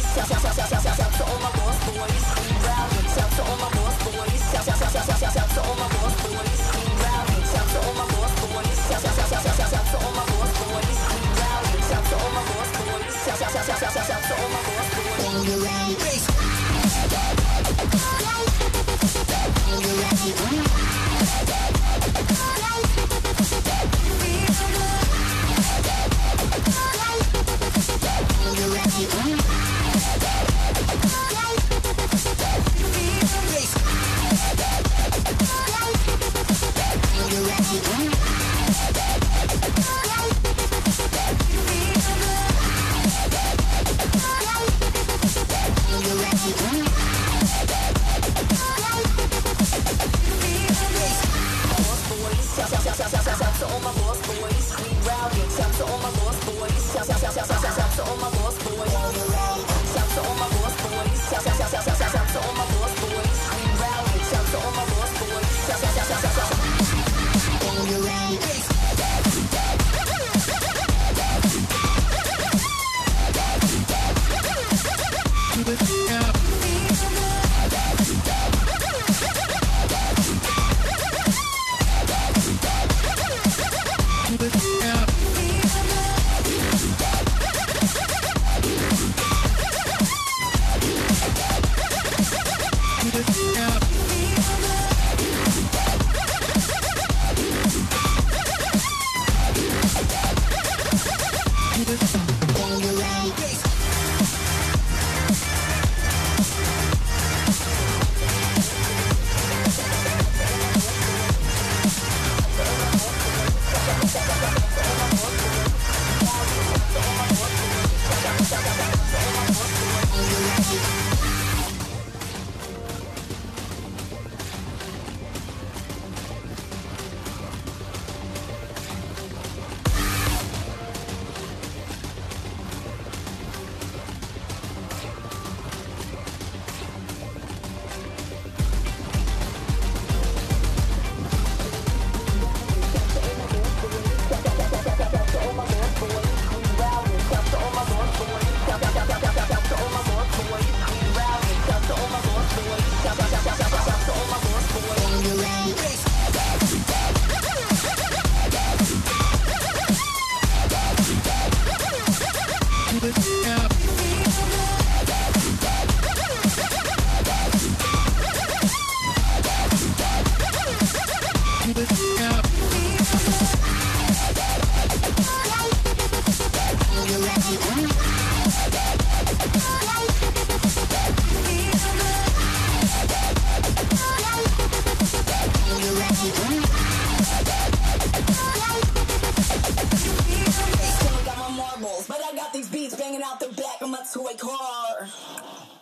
Sounds, sounds, sounds, sounds, sounds, sounds. To all my boys. Shout to all my boys. Shout, shout, shout, shout, shout, shout, to all my boys. Shout to all my boys. Shout, shout, shout, shout, shout, shout, to all my boys. Shout to all my boys. Shout, shout, shout, shout, shout. Bang around. Still banging out the back of my toy car.